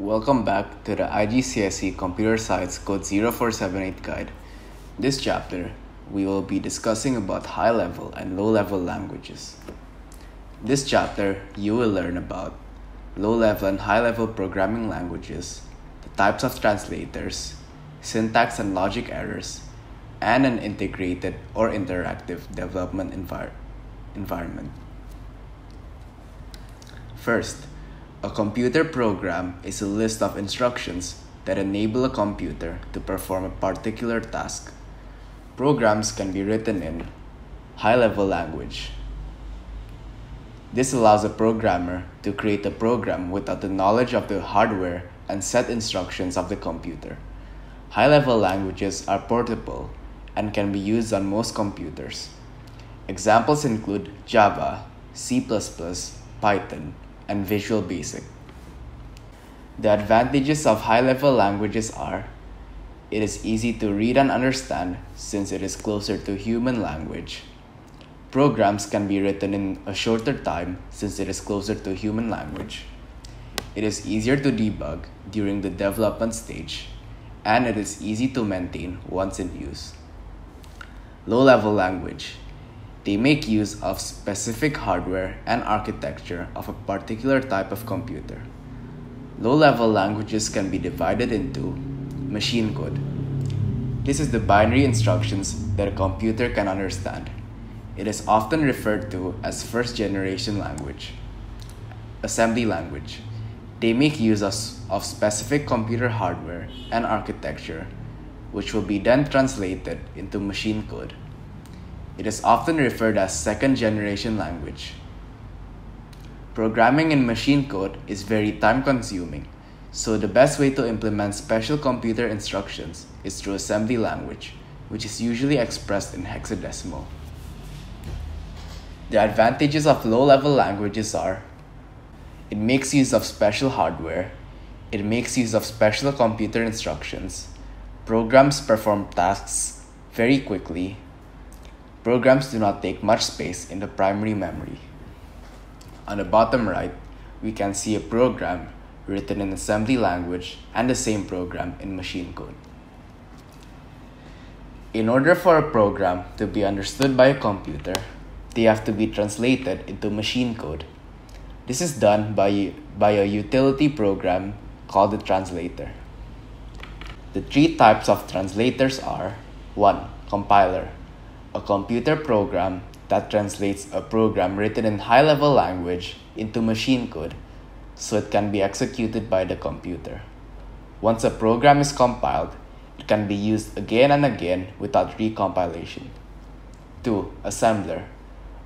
Welcome back to the IGCSE Computer Science Code 0478 guide. This chapter, we will be discussing about high level and low level languages. This chapter, you will learn about low level and high level programming languages, the types of translators, syntax and logic errors, and an integrated or interactive development envir- environment. First, a computer program is a list of instructions that enable a computer to perform a particular task. Programs can be written in high level language. This allows a programmer to create a program without the knowledge of the hardware and set instructions of the computer. High level languages are portable and can be used on most computers. Examples include Java, C, Python, and Visual Basic. The advantages of high level languages are it is easy to read and understand since it is closer to human language. Programs can be written in a shorter time since it is closer to human language. It is easier to debug during the development stage, and it is easy to maintain once in use. Low level language they make use of specific hardware and architecture of a particular type of computer. Low level languages can be divided into machine code. This is the binary instructions that a computer can understand. It is often referred to as first generation language. Assembly language. They make use of, of specific computer hardware and architecture, which will be then translated into machine code. It is often referred as second generation language. Programming in machine code is very time consuming, so the best way to implement special computer instructions is through assembly language, which is usually expressed in hexadecimal. The advantages of low level languages are it makes use of special hardware, it makes use of special computer instructions, programs perform tasks very quickly, Programs do not take much space in the primary memory. On the bottom right, we can see a program written in assembly language and the same program in machine code. In order for a program to be understood by a computer, they have to be translated into machine code. This is done by, by a utility program called the translator. The three types of translators are 1. Compiler a computer program that translates a program written in high level language into machine code so it can be executed by the computer. Once a program is compiled, it can be used again and again without recompilation. 2. Assembler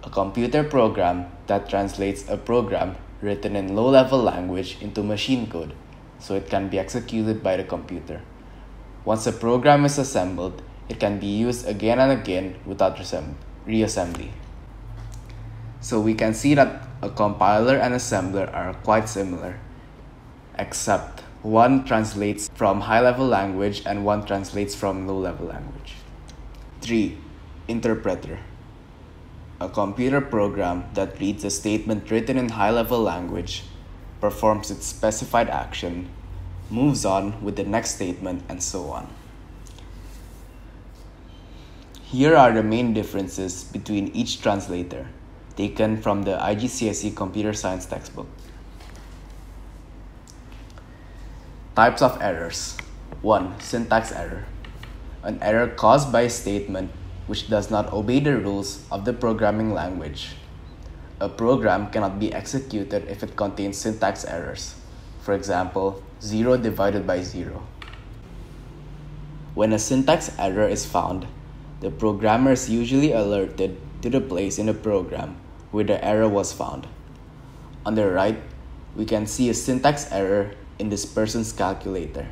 a computer program that translates a program written in low level language into machine code so it can be executed by the computer. Once a program is assembled, it can be used again and again without reassembly. So we can see that a compiler and assembler are quite similar, except one translates from high level language and one translates from low level language. 3. Interpreter A computer program that reads a statement written in high level language, performs its specified action, moves on with the next statement, and so on. Here are the main differences between each translator, taken from the IGCSE Computer Science textbook. Types of errors 1. Syntax error. An error caused by a statement which does not obey the rules of the programming language. A program cannot be executed if it contains syntax errors. For example, 0 divided by 0. When a syntax error is found, the programmer is usually alerted to the place in the program where the error was found. On the right, we can see a syntax error in this person's calculator.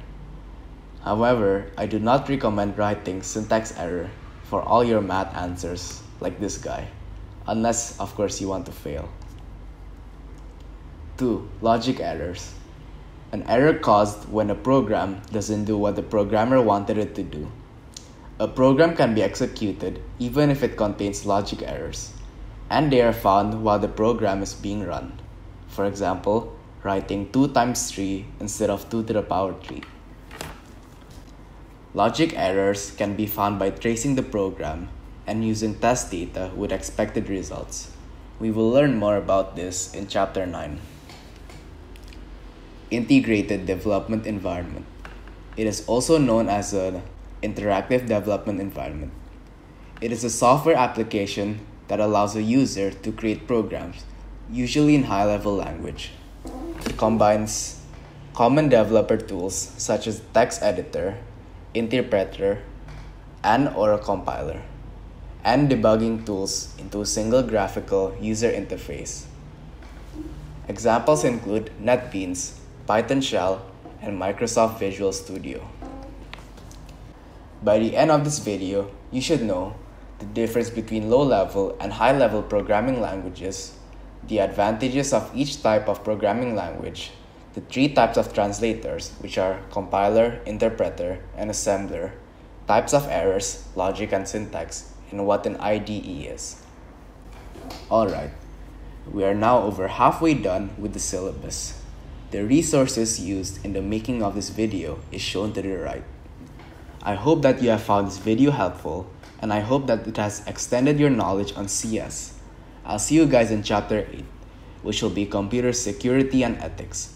However, I do not recommend writing syntax error for all your math answers like this guy, unless, of course, you want to fail. 2. Logic errors. An error caused when a program doesn't do what the programmer wanted it to do. A program can be executed even if it contains logic errors, and they are found while the program is being run. For example, writing 2 times 3 instead of 2 to the power 3. Logic errors can be found by tracing the program and using test data with expected results. We will learn more about this in Chapter 9. Integrated Development Environment. It is also known as an interactive development environment. It is a software application that allows a user to create programs, usually in high level language. It combines common developer tools such as text editor, interpreter, and or a compiler, and debugging tools into a single graphical user interface. Examples include NetBeans, Python Shell, and Microsoft Visual Studio. By the end of this video, you should know the difference between low-level and high-level programming languages, the advantages of each type of programming language, the three types of translators, which are compiler, interpreter, and assembler, types of errors, logic and syntax, and what an IDE is. Alright, we are now over halfway done with the syllabus. The resources used in the making of this video is shown to the right. I hope that you have found this video helpful and I hope that it has extended your knowledge on CS. I'll see you guys in chapter 8, which will be computer security and ethics.